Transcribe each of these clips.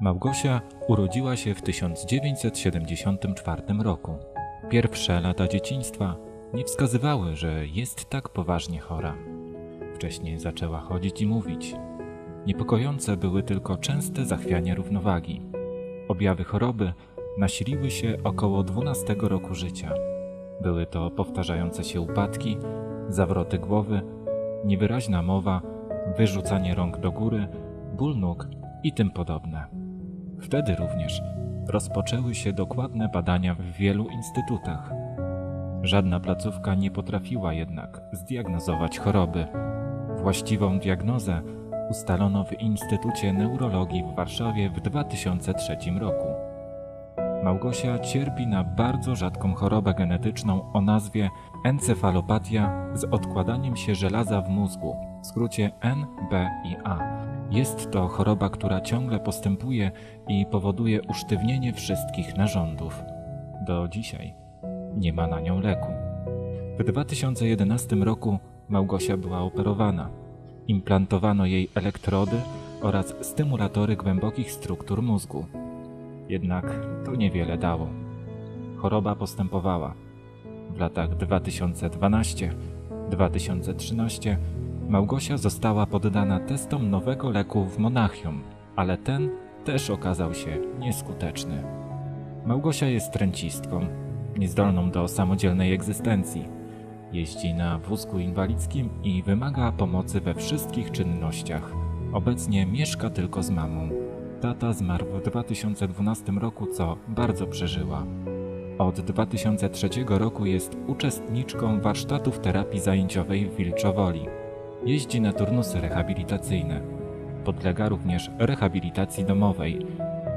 Małgosia urodziła się w 1974 roku. Pierwsze lata dzieciństwa nie wskazywały, że jest tak poważnie chora. Wcześniej zaczęła chodzić i mówić. Niepokojące były tylko częste zachwianie równowagi. Objawy choroby nasiliły się około 12 roku życia. Były to powtarzające się upadki, zawroty głowy, niewyraźna mowa, wyrzucanie rąk do góry, ból nóg i tym podobne. Wtedy również rozpoczęły się dokładne badania w wielu instytutach. Żadna placówka nie potrafiła jednak zdiagnozować choroby. Właściwą diagnozę ustalono w Instytucie Neurologii w Warszawie w 2003 roku. Małgosia cierpi na bardzo rzadką chorobę genetyczną o nazwie encefalopatia z odkładaniem się żelaza w mózgu, w skrócie NBIA. Jest to choroba, która ciągle postępuje i powoduje usztywnienie wszystkich narządów. Do dzisiaj nie ma na nią leku. W 2011 roku Małgosia była operowana. Implantowano jej elektrody oraz stymulatory głębokich struktur mózgu. Jednak to niewiele dało. Choroba postępowała. W latach 2012-2013 Małgosia została poddana testom nowego leku w Monachium, ale ten też okazał się nieskuteczny. Małgosia jest ręcistką, niezdolną do samodzielnej egzystencji. Jeździ na wózku inwalidzkim i wymaga pomocy we wszystkich czynnościach. Obecnie mieszka tylko z mamą. Tata zmarł w 2012 roku, co bardzo przeżyła. Od 2003 roku jest uczestniczką warsztatów terapii zajęciowej w Wilczowoli. Jeździ na turnusy rehabilitacyjne. Podlega również rehabilitacji domowej.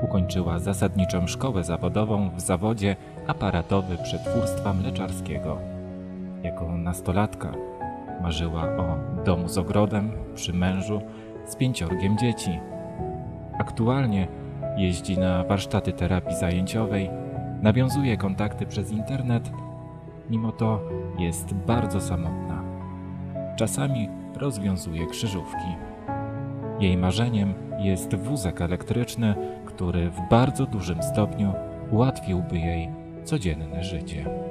Ukończyła zasadniczą szkołę zawodową w zawodzie aparatowy przetwórstwa mleczarskiego. Jako nastolatka marzyła o domu z ogrodem, przy mężu, z pięciorgiem dzieci. Aktualnie jeździ na warsztaty terapii zajęciowej, nawiązuje kontakty przez internet, mimo to jest bardzo samotna. Czasami rozwiązuje krzyżówki. Jej marzeniem jest wózek elektryczny, który w bardzo dużym stopniu ułatwiłby jej codzienne życie.